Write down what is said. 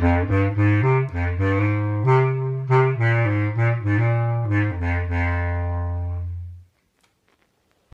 Mm-hmm.